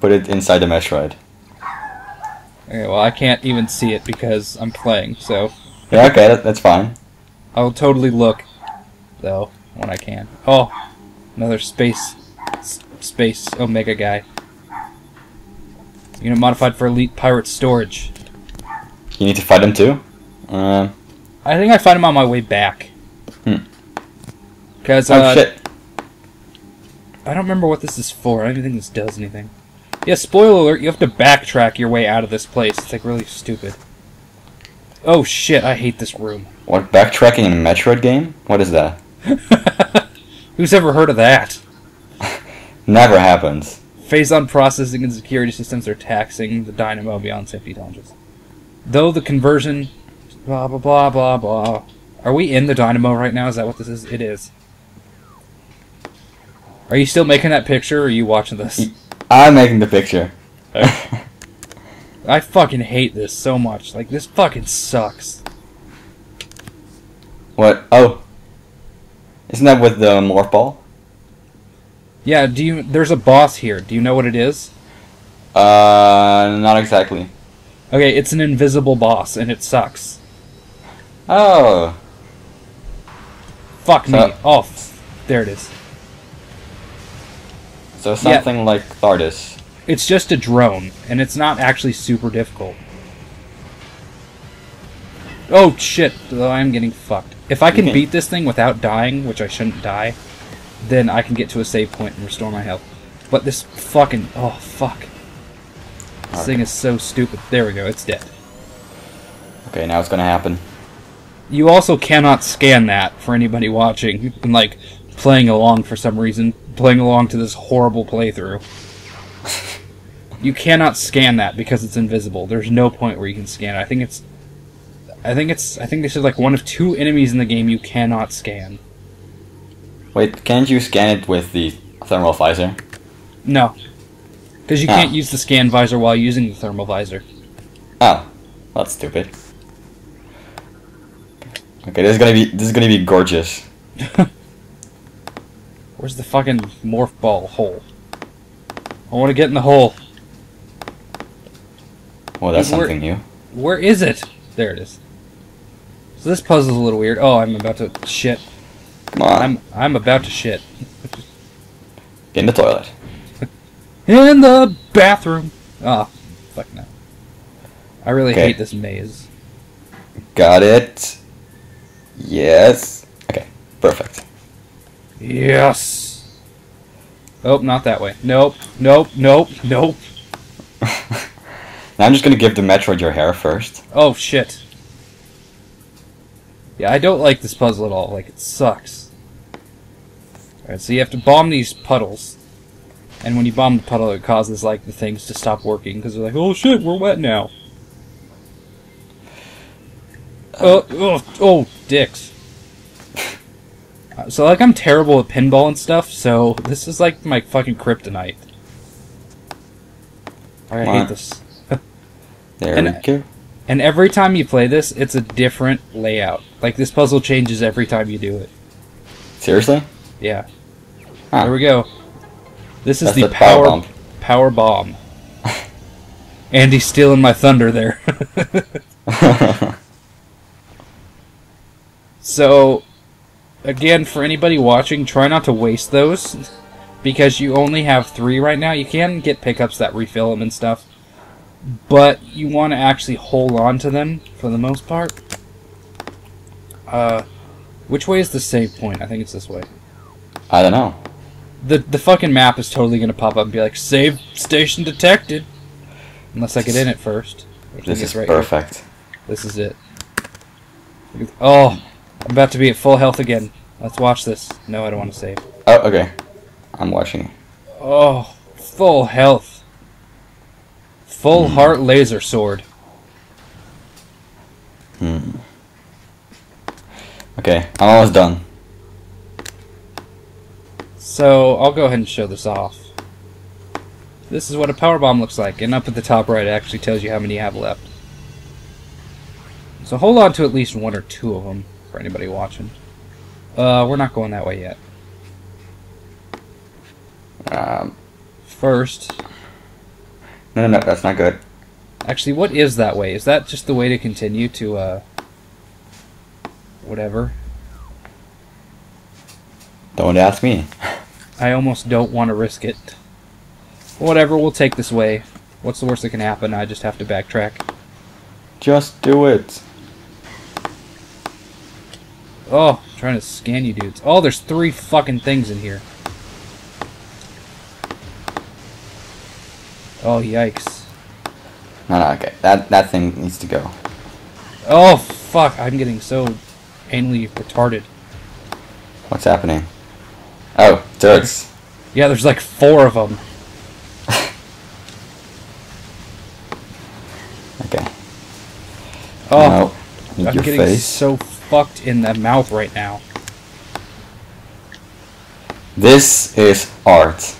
put it inside the Metroid. Okay, well I can't even see it because I'm playing, so Yeah, okay, that, that's fine. I'll totally look though when I can. Oh, another space space Omega guy. Unit modified for elite pirate storage. You need to fight him too? Uh, I think I find him on my way back. Hmm. Because oh uh, shit. I don't remember what this is for. I don't even think this does anything. Yeah, spoiler alert, you have to backtrack your way out of this place. It's like really stupid. Oh shit, I hate this room. What, backtracking in a Metroid game? What is that? [LAUGHS] Who's ever heard of that? Never happens. Phazon processing and security systems are taxing the dynamo beyond safety tolerances. Though the conversion, blah blah blah blah blah. Are we in the dynamo right now? Is that what this is? It is. Are you still making that picture, or are you watching this? I'm making the picture. [LAUGHS] I fucking hate this so much. Like this fucking sucks. What? Oh. Isn't that with the morph ball? Yeah, do you there's a boss here. Do you know what it is? Uh, not exactly. Okay, it's an invisible boss and it sucks. Oh. Fuck me. So- Oh, f- there it is. So Yeah. something like Thardus. It's just a drone and it's not actually super difficult. Oh shit, though I'm getting fucked. If I can Okay. beat this thing without dying, which I shouldn't die, then I can get to a save point and restore my health. But this fucking oh fuck. This thing is so stupid. There we go, it's dead. Okay, now it's gonna happen. You also cannot scan that for anybody watching and like playing along for some reason, playing along to this horrible playthrough. [LAUGHS] you cannot scan that because it's invisible. There's no point where you can scan it. I think it's I think it's I think this is like one of two enemies in the game you cannot scan. Wait, can't you scan it with the thermal visor? No. Because you Ah. can't use the scan visor while using the thermal visor. Oh, that's stupid. Okay, this is gonna be this is gonna be gorgeous. [LAUGHS] Where's the fucking morph ball hole? I want to get in the hole. Well, that's Where- something new. Where is it? There it is. So this puzzle's a little weird. Oh, I'm about to shit. Come on, I'm I'm about to shit. in the toilet. In the bathroom. Ah, fuck no. I really Okay. hate this maze. Got it. Yes. Okay, perfect. Yes. Oh, not that way. Nope. Nope. Nope. Nope. [LAUGHS] now I'm just gonna give the Metroid your hair first. Oh shit. Yeah, I don't like this puzzle at all. Like it sucks. Alright, so you have to bomb these puddles. And when you bomb the puddle, it causes like the things to stop working because they're like, "Oh shit, we're wet now." Oh, oh, oh, dicks. Uh, So like I'm terrible at pinball and stuff, so this is like my fucking kryptonite. I hate this. [LAUGHS] There And- we go. And every time you play this, it's a different layout. Like this puzzle changes every time you do it. Seriously? Yeah. Huh. There we go. This is That's the, the power power power bomb. [LAUGHS] Andy's stealing my thunder there. [LAUGHS] [LAUGHS] so, again, for anybody watching, try not to waste those because you only have three right now. You can get pickups that refill them and stuff, but you want to actually hold on to them for the most part. Uh, which way is the save point? I think it's this way. I don't know. The the fucking map is totally gonna pop up and be like, "Save station detected," unless I get in it first. This is right here. perfect. This is it. Oh, I'm about to be at full health again. Let's watch this. No, I don't want to save. Oh, okay. I'm watching. Oh, full health. Full Hmm. heart laser sword. Hmm. Okay, I'm almost done. So I'll go ahead and show this off. This is what a power bomb looks like, and up at the top right, it actually tells you how many you have left. So hold on to at least one or two of them for anybody watching. Uh, we're not going that way yet. Um, First, no, no, no, that's not good. actually, what is that way? Is that just the way to continue to uh, whatever? Don't ask me. I almost don't want to risk it. Whatever, we'll take this way. What's the worst that can happen? I just have to backtrack. Just do it. Oh, trying to scan you dudes. Oh, there's three fucking things in here. Oh, yikes. No, no, okay. That that thing needs to go. Oh, fuck. I'm getting so retarded. What's happening? Oh, Turks. Yeah, there's like four of them. [LAUGHS] Okay. Oh, no. I'm getting face. so fucked in the mouth right now. This is art.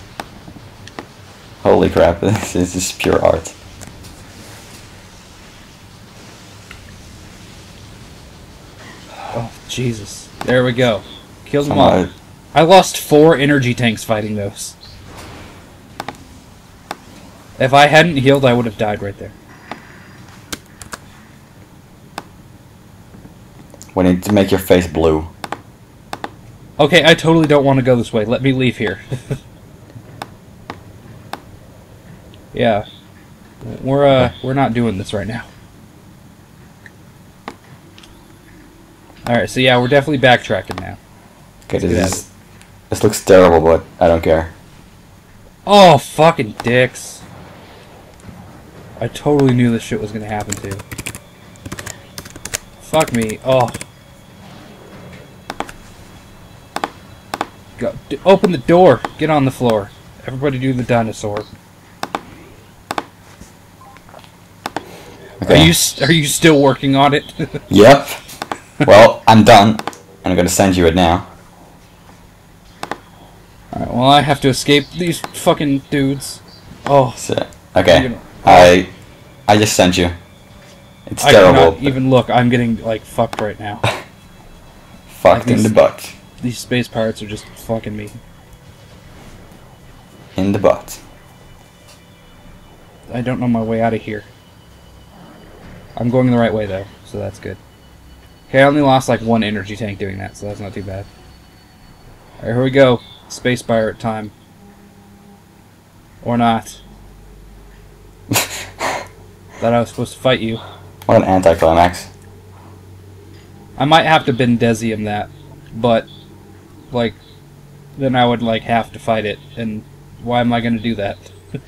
Holy crap, [LAUGHS] this is just pure art. Oh, Jesus. There we go. Killed them all. I lost four energy tanks fighting those. If I hadn't healed, I would have died right there. we need to make your face blue. Okay, I totally don't want to go this way. Let me leave here. [LAUGHS] yeah. We're uh we're not doing this right now. Alright, so yeah, we're definitely backtracking now. Okay, this is, this looks terrible, but I don't care. Oh, fucking dicks. I totally knew this shit was gonna happen too. Fuck me. Oh. Go. D- open the door. Get on the floor. Everybody do the dinosaur. Okay. Are you are you still working on it? [LAUGHS] Yep. Well, I'm done. and I'm gonna send you it now. Alright, well I have to escape these fucking dudes. Oh, So, okay. Gonna- I I just sent you. It's I terrible. but even look. I'm getting like fucked right now. [LAUGHS] Fucked in the butt. These space pirates are just fucking me. In the butt. I don't know my way out of here. I'm going the right way though, so that's good. Okay, I only lost like one energy tank doing that, so that's not too bad. Alright, here we go. Space pirate time. Or not. [LAUGHS] Thought I was supposed to fight you. What an anticlimax. I might have to bend Bendezium that, but like then I would like have to fight it, and why am I gonna do that? But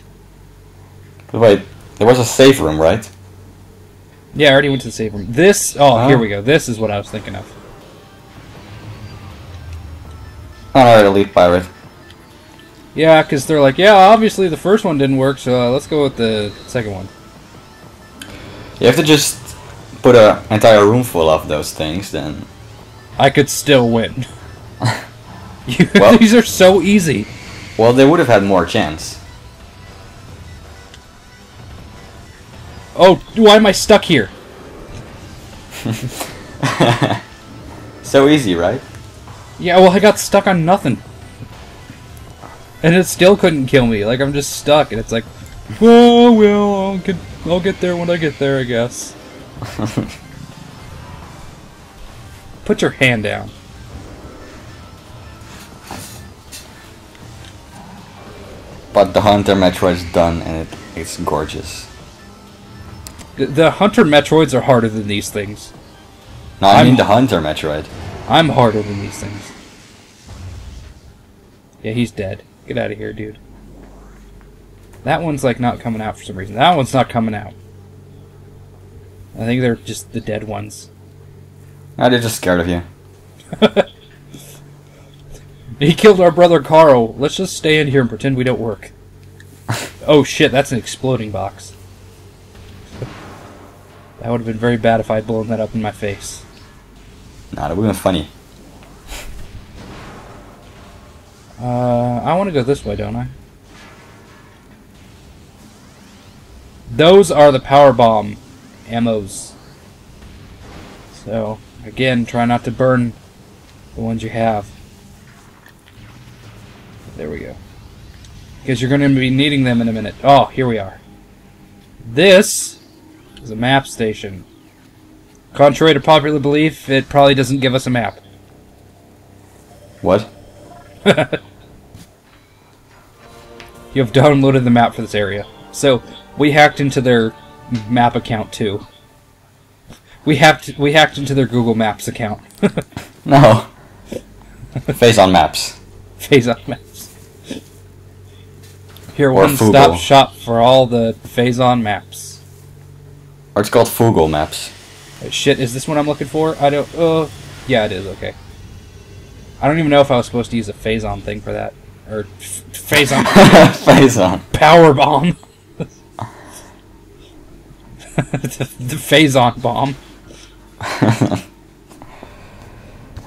[LAUGHS] wait, there was a safe room, right? Yeah, I already went to the save room. This oh, Oh. here we go. This is what I was thinking of. Alright, elite pirate. Yeah, because they're like, yeah, obviously the first one didn't work, so uh, let's go with the second one. You have to just put an entire room full of those things, then. I could still win. [LAUGHS] You- Well- [LAUGHS] These are so easy. Well, they would have had more chance. Oh, why am I stuck here? [LAUGHS] so easy, right? Yeah, well, I got stuck on nothing. And it still couldn't kill me. Like, I'm just stuck, and it's like, oh, well, I'll get, I'll get there when I get there, I guess. [LAUGHS] Put your hand down. But the Hunter Metroid is done, and it, it's gorgeous. The, the Hunter Metroids are harder than these things. No, I I'm- mean the Hunter Metroid. I'm harder than these things. Yeah, he's dead. Get out of here, dude. That one's like not coming out for some reason. That one's not coming out. I think they're just the dead ones. No, they're just scared of you. [LAUGHS] He killed our brother Carl. Let's just stay in here and pretend we don't work. [LAUGHS] oh shit, that's an exploding box. That would have been very bad if I'd blown that up in my face. Nah, that would have been funny. Uh, I want to go this way, don't I? Those are the power bomb ammos. So, again, try not to burn the ones you have. There we go. Because you're going to be needing them in a minute. Oh, here we are. This is a map station. Contrary to popular belief, it probably doesn't give us a map. What? [LAUGHS] You have downloaded the map for this area. So we hacked into their map account too. We hacked we hacked into their Google Maps account. [LAUGHS] No. Face on maps. Phazon maps. Here, one stop shop for all the Phazon maps. Or it's called Fugle maps. Uh, Shit, is this what I'm looking for? I don't. Oh, yeah, it is. Okay. I don't even know if I was supposed to use a Phazon thing for that or f- Phazon [LAUGHS] power bomb. [LAUGHS] the, the Phazon bomb.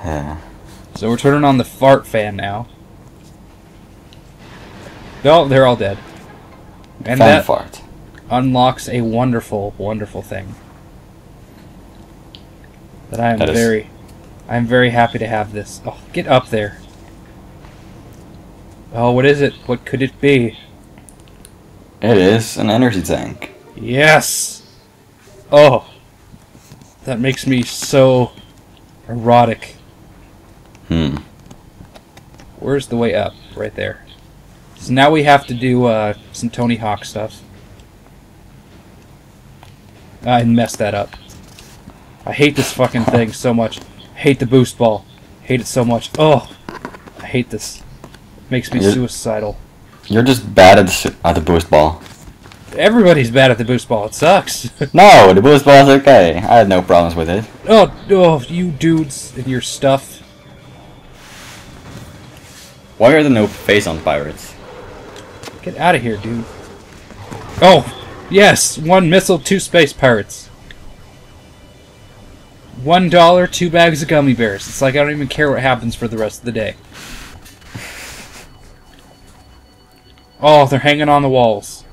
yeah. [LAUGHS] So we're turning on the fart fan now. No, they're all dead. And Fan that fart. Unlocks a wonderful, wonderful thing. That I am That is- very, I'm very happy to have this. Oh, get up there. Oh, what is it? What could it be? It is an energy tank. Yes! Oh! That makes me so erotic. Hmm. Where's the way up? Right there. So now we have to do uh, some Tony Hawk stuff. I messed that up. I hate this fucking thing so much. Hate the boost ball. Hate it so much. Oh! I hate this. Makes me You're- suicidal. You're just bad at the, at the boost ball. Everybody's bad at the boost ball. It sucks. [LAUGHS] No, the boost ball's okay. I had no problems with it. oh, oh, you dudes and your stuff. Why are there no face on pirates? Get out of here, dude. Oh, yes, one missile, two space pirates. One dollar, two bags of gummy bears. It's like I don't even care what happens for the rest of the day. Oh, they're hanging on the walls.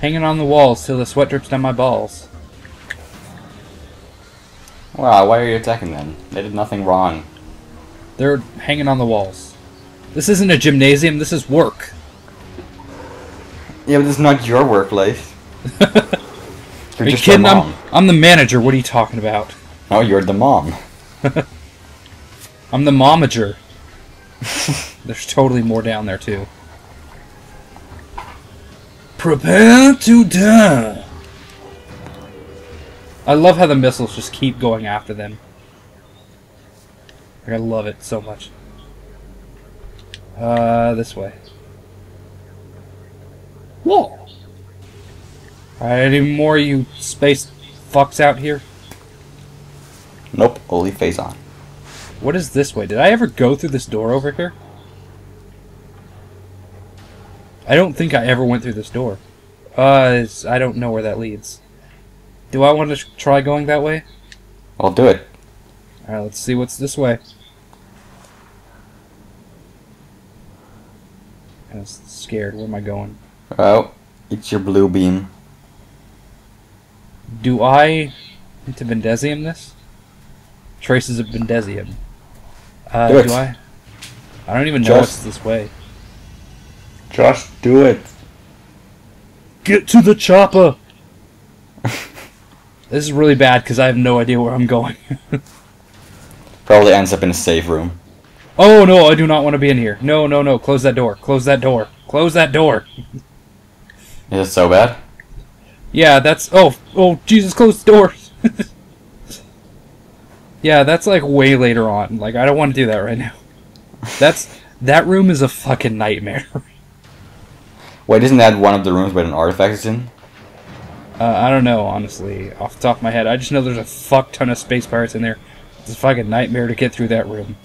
Hanging on the walls till the sweat drips down my balls. Wow, why are you attacking them? They did nothing wrong. They're hanging on the walls. This isn't a gymnasium, this is work. Yeah, but it's not your workplace. [LAUGHS] You're Are you just kidding? their I'm. I'm the manager. What are you talking about? No, you're the mom. [LAUGHS] I'm the momager. [LAUGHS] There's totally more down there too. Prepare to die. I love how the missiles just keep going after them. Like, I love it so much. Uh, this way. Whoa! Alright, any more you space fucks out here? Nope, only face on. What is this way? Did I ever go through this door over here? I don't think I ever went through this door. Uh, I don't know where that leads. Do I want to try going that way? I'll do it. Alright, let's see what's this way. I was scared. Where am I going? Oh, it's your blue beam. Do I need to Bendezium this? Traces of Bendezium. Uh, Do do I? I don't even know Just- what's this way. Just do it. Get to the chopper! [LAUGHS] this is really bad because I have no idea where I'm going. [LAUGHS] Probably ends up in a safe room. oh no, I do not want to be in here. No, no, no. Close that door. Close that door. Close that door. [LAUGHS] Is it so bad? Yeah, that's. Oh, oh, Jesus, close the door. [LAUGHS] yeah, that's like way later on. Like, I don't want to do that right now. That's. That room is a fucking nightmare. [LAUGHS] Wait, isn't that one of the rooms where an artifact is in? Uh, I don't know, honestly, off the top of my head. I just know there's a fuck ton of space pirates in there. It's a fucking nightmare to get through that room.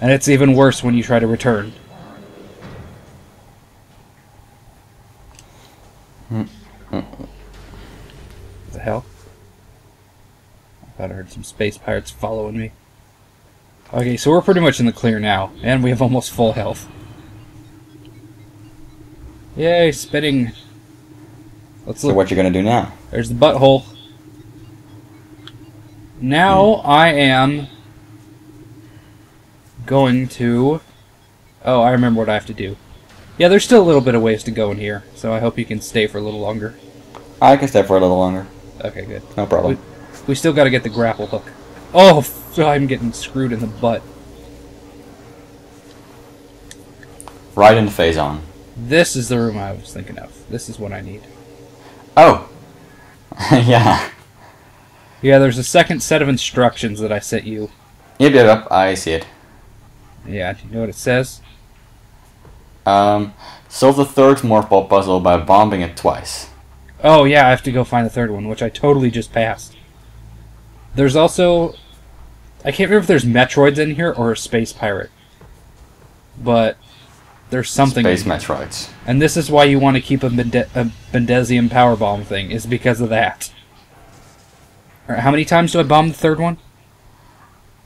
And it's even worse when you try to return. The hell? I thought I heard some space pirates following me. Okay, so we're pretty much in the clear now, and we have almost full health. Yay, spitting. Let's So what you gonna do now? There's the butthole. Now hmm. I am going to. Oh, I remember what I have to do. Yeah, there's still a little bit of ways to go in here, so I hope you can stay for a little longer. I can stay for a little longer. Okay, good. No problem. We still got to get the grapple hook. Oh, I'm getting screwed in the butt. Right in the face on. This is the room I was thinking of. This is what I need. Oh! [LAUGHS] yeah. Yeah, there's a second set of instructions that I sent you. Yep, yep, yep, I see it. Yeah, do you know what it says? Um, solve the third morph ball puzzle by bombing it twice. Oh yeah, I have to go find the third one, which I totally just passed. There's also, I can't remember if there's Metroids in here or a Space Pirate, but there's something. Space. Metroids. And this is why you want to keep a, Bende- a Bendezium power bomb thing, is because of that. Alright, how many times do I bomb the third one?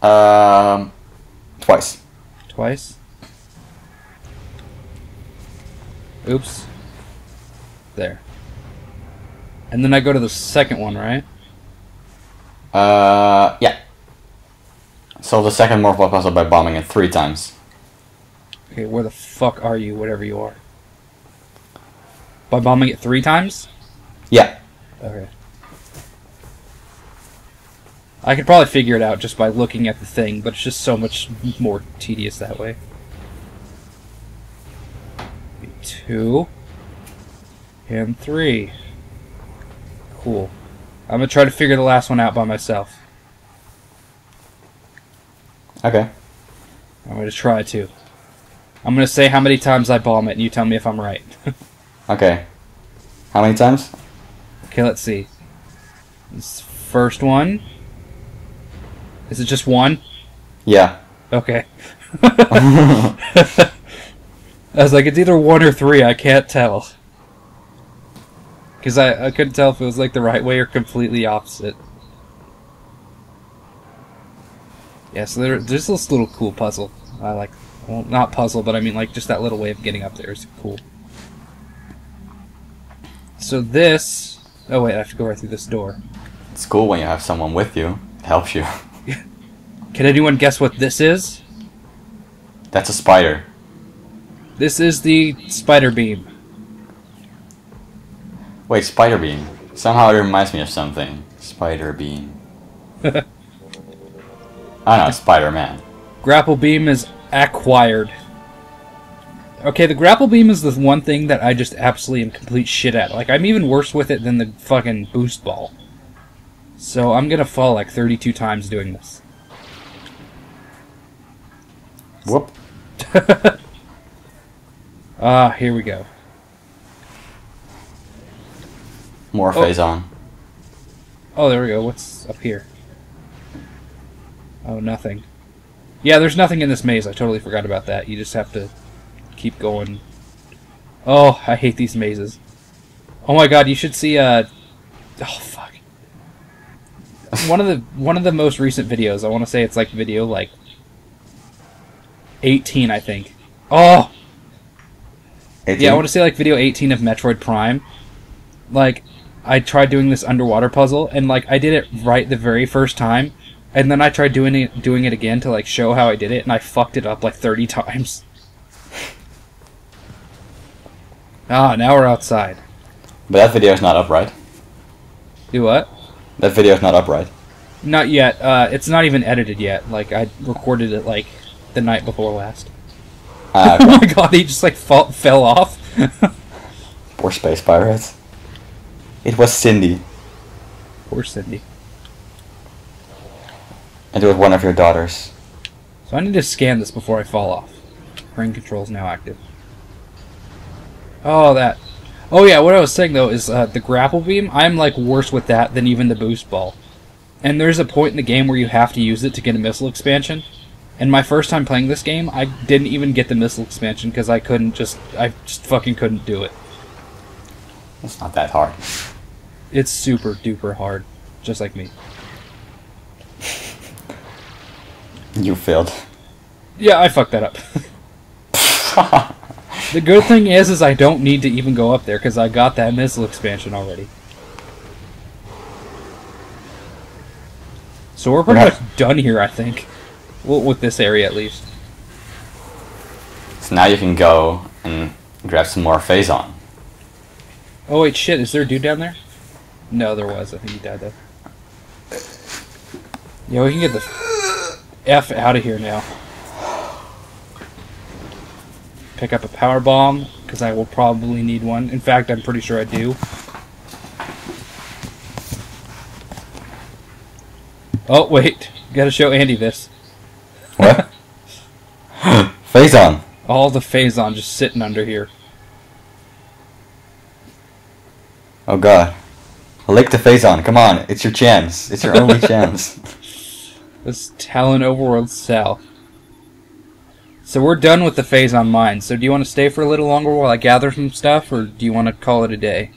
Um, twice. Twice. Oops. There. And then I go to the second one, right? Uh, yeah. Solve the second morph ball puzzle by bombing it three times. Okay, where the fuck are you, whatever you are? By bombing it three times? Yeah. Okay. I could probably figure it out just by looking at the thing, but it's just so much more tedious that way. Two. And three. Cool. I'm gonna try to figure the last one out by myself. Okay. I'm gonna try to. I'm gonna say how many times I bomb it, and you tell me if I'm right. [LAUGHS] Okay. How many times? okay, let's see. This first one. Is it just one? Yeah. Okay. [LAUGHS] [LAUGHS] I was like, it's either one or three. I can't tell. Because I, I couldn't tell if it was like the right way or completely opposite. Yeah, so there, there's this little cool puzzle. I like, well, not puzzle, but I mean like just that little way of getting up there is cool. So this, oh wait, I have to go right through this door. It's cool when you have someone with you. It helps you. [LAUGHS] Can anyone guess what this is? That's a spider. This is the spider beam. Wait, spider beam. Somehow it reminds me of something. Spider beam. [LAUGHS] I know, Spider Man. Grapple beam is acquired. Okay, the grapple beam is the one thing that I just absolutely am complete shit at. Like, I'm even worse with it than the fucking boost ball. So I'm gonna fall like 32 times doing this. Whoop. [LAUGHS] Ah, here we go. More Oh. Phazon. Oh, there we go. What's up here? Oh, nothing. Yeah, there's nothing in this maze. I totally forgot about that. You just have to keep going. Oh, I hate these mazes. Oh my god, you should see uh Oh fuck. One of the one of the most recent videos. I want to say it's like video like 18, I think. Oh, 18? yeah, I want to say like video 18 of Metroid Prime. Like, I tried doing this underwater puzzle, and like I did it right the very first time, and then I tried doing it doing it again to like show how I did it, and I fucked it up like 30 times. [LAUGHS] Ah, now we're outside. But that video is not upright. Do what? That video is not upright. Not yet. Uh, it's not even edited yet. Like I recorded it like the night before last. Ah, [LAUGHS] oh my god, he just like fall, fell off. [LAUGHS] Poor space pirates. It was Cindy. Poor Cindy. And it was one of your daughters. So I need to scan this before I fall off. Brain control is now active. Oh, that. Oh yeah, what I was saying though is uh, the grapple beam. I'm like worse with that than even the boost ball. And there's a point in the game where you have to use it to get a missile expansion. And my first time playing this game, I didn't even get the missile expansion because I couldn't just, I just fucking couldn't do it. It's not that hard. It's super duper hard, just like me. You failed. Yeah, I fucked that up. [LAUGHS] the good thing is, is I don't need to even go up there because I got that missile expansion already. So we're pretty We're much done here, I think. Well, with this area at least. so now you can go and grab some more Phazon. Oh wait, shit! Is there a dude down there? No, there was. I think he died though. Yeah, we can get the f out of here now. Pick up a power bomb because I will probably need one. In fact, I'm pretty sure I do. Oh wait, [LAUGHS] gotta show Andy this. What? [LAUGHS] Phazon. All the Phazon just sitting under here. Oh god. Lick the Phazon. Come on. It's your chance. It's your only [LAUGHS] chance. This Tallon Overworld South. So we're done with the Phazon mine. So do you want to stay for a little longer while I gather some stuff, or do you want to call it a day?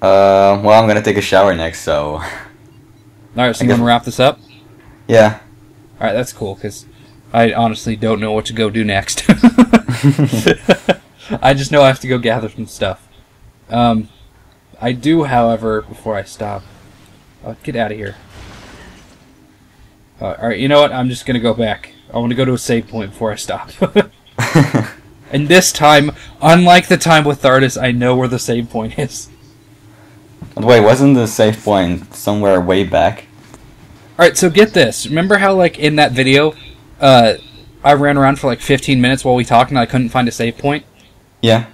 Uh, well, I'm gonna take a shower next, so. All right, so I you wanna wrap this up? Yeah. All right, that's cool because I honestly don't know what to go do next. [LAUGHS] [LAUGHS] I just know I have to go gather some stuff. Um, I do, however, before I stop, oh, get out of here. Uh, all right, you know what? I'm just gonna go back. I want to go to a save point before I stop. [LAUGHS] and this time, unlike the time with Thardus, I know where the save point is. Wait, wasn't the save point somewhere way back? All right, so get this. Remember how, like, in that video, uh, I ran around for like 15 minutes while we talked and I couldn't find a save point? Yeah.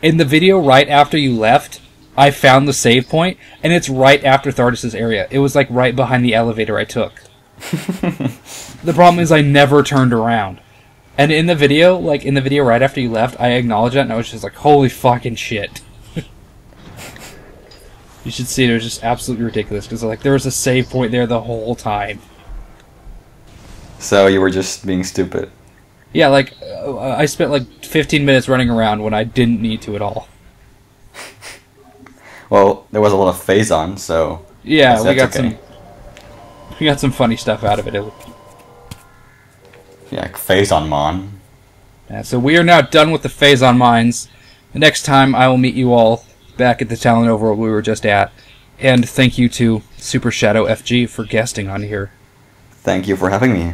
In the video right after you left, I found the save point, and it's right after Thardus's area. It was like right behind the elevator I took. [LAUGHS] the problem is I never turned around. And in the video, like in the video right after you left, I acknowledged that and I was just like, holy fucking shit. [LAUGHS] you should see it, it was just absolutely ridiculous because like there was a save point there the whole time. So you were just being stupid. Yeah, like uh, I spent like 15 minutes running around when I didn't need to at all. Well, there was a lot of Phazon, so Yeah, we got okay. some we got some funny stuff out of it. It- yeah, Phazon Mon. Yeah, so we are now done with the Phazon mines. The next time I will meet you all back at the Tallon Overworld we were just at. And thank you to Super Shadow FG for guesting on here. Thank you for having me.